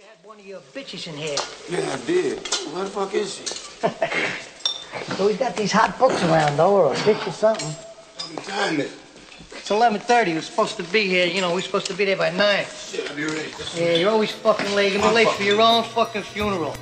you had one of your bitches in here. Yeah, I did. Where the fuck is she? So we got these hot books around, though, or a bitch or something. What time is it? It's 11.30. We're supposed to be here. You know, we're supposed to be there by 9. Shit, I'll be ready. Yeah, you're always fucking late. You're late for your own fucking funeral.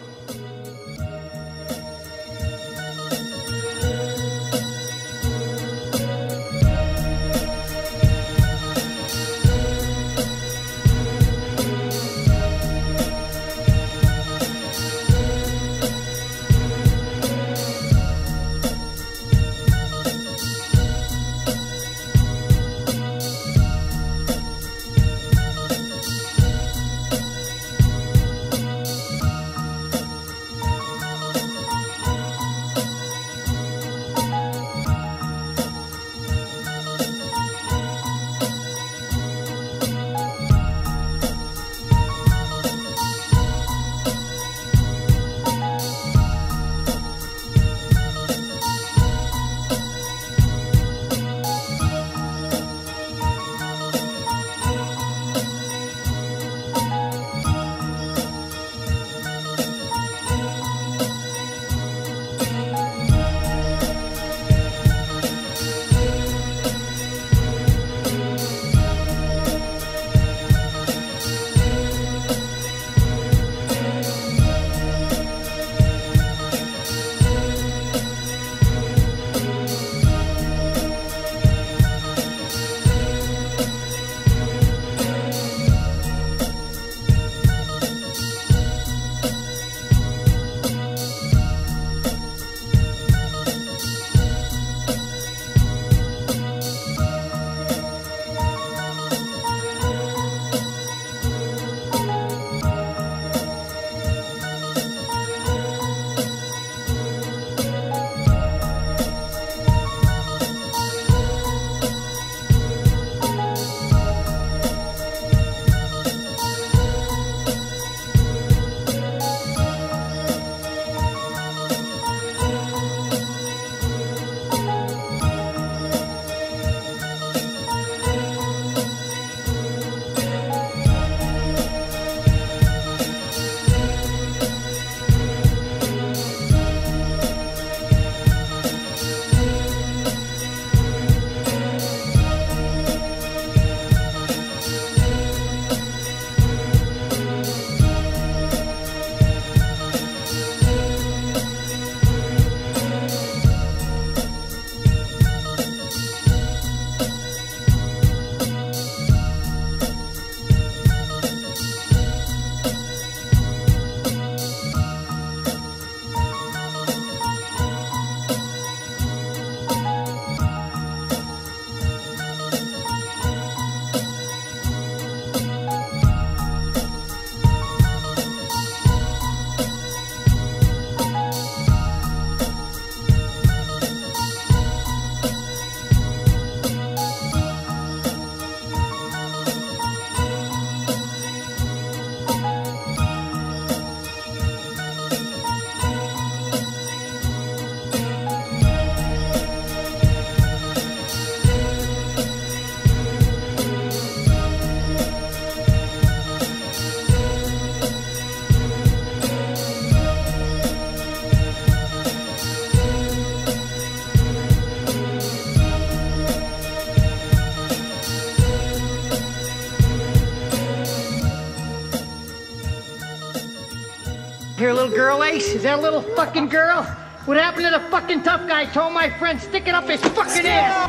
face. Is that a little fucking girl? What happened to the fucking tough guy told my friend stick it up his fucking ass?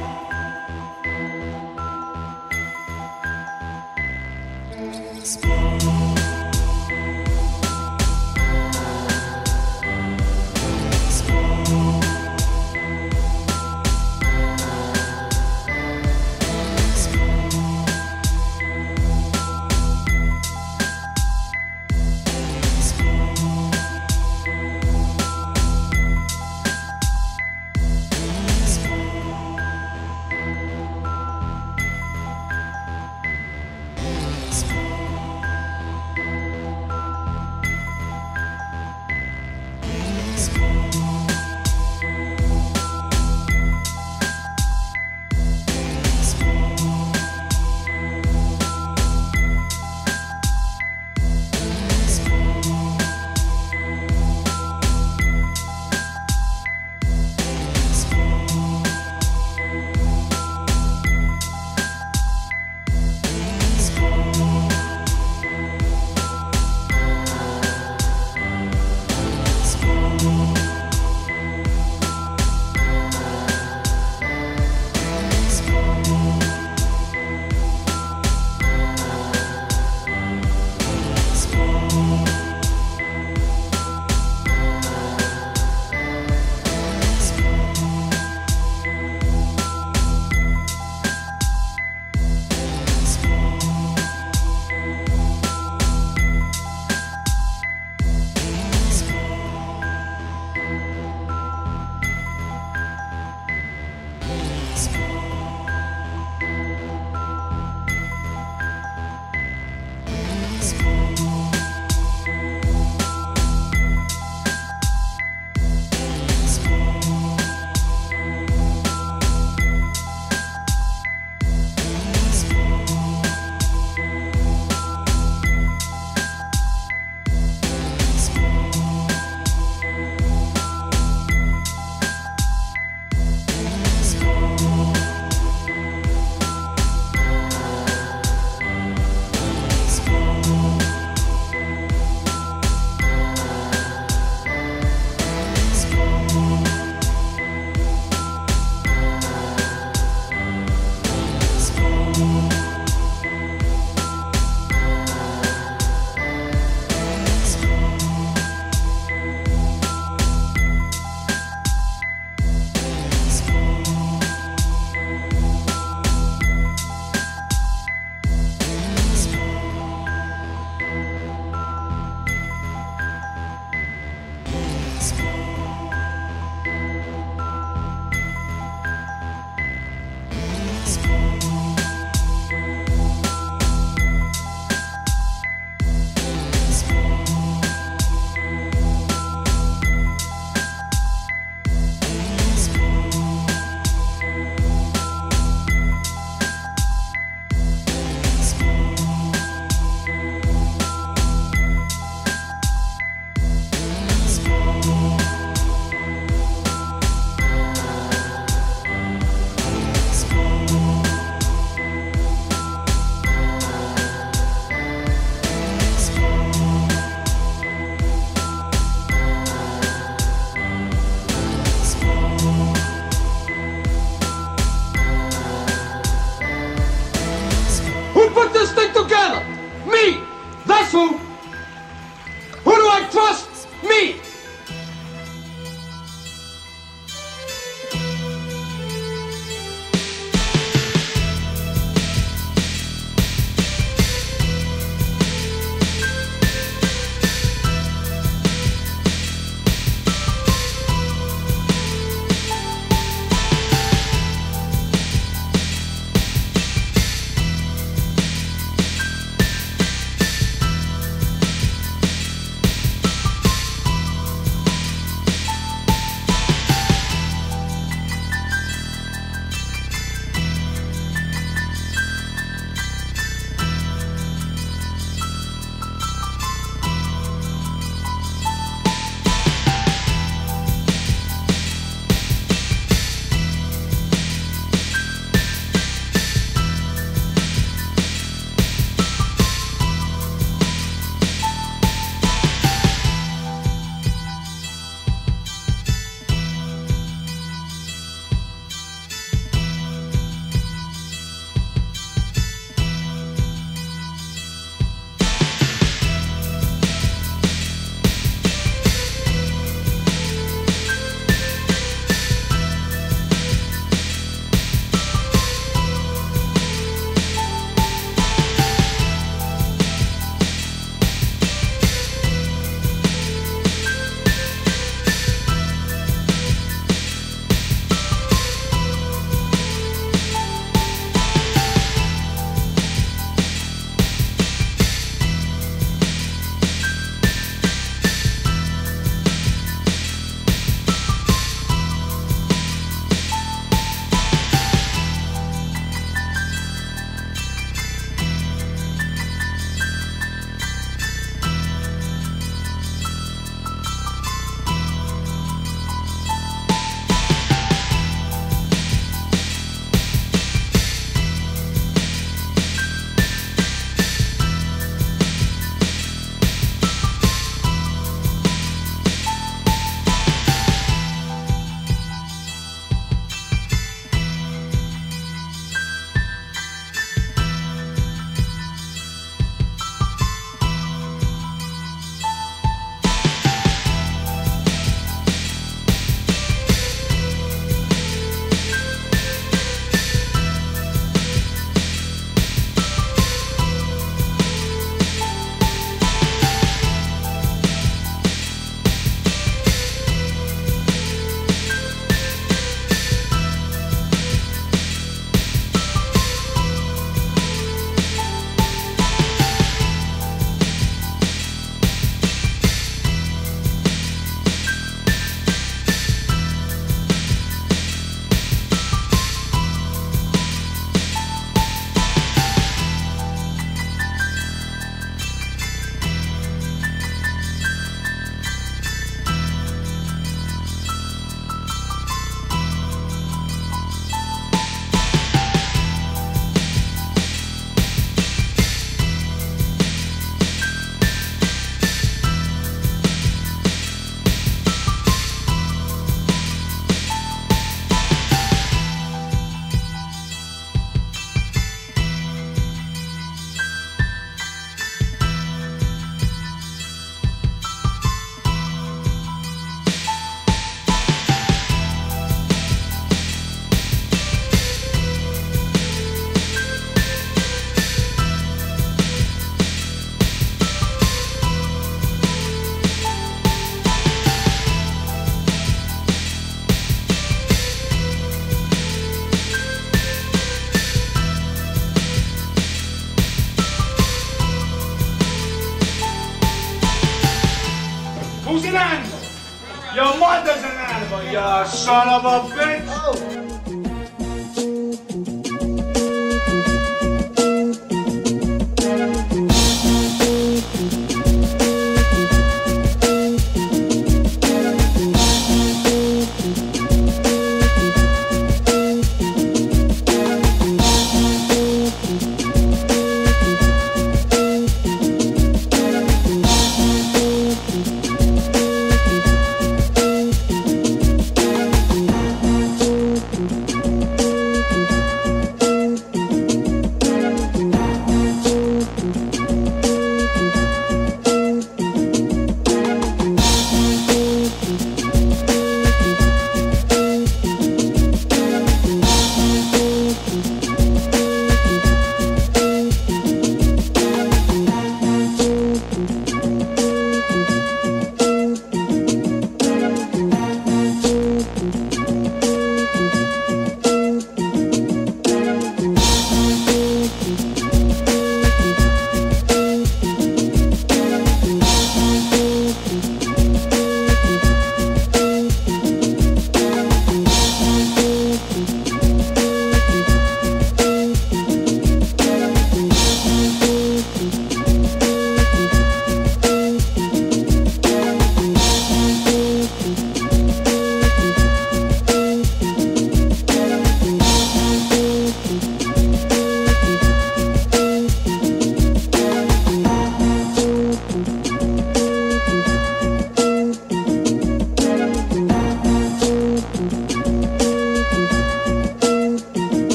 Your mother's an animal, you son of a bitch! Thank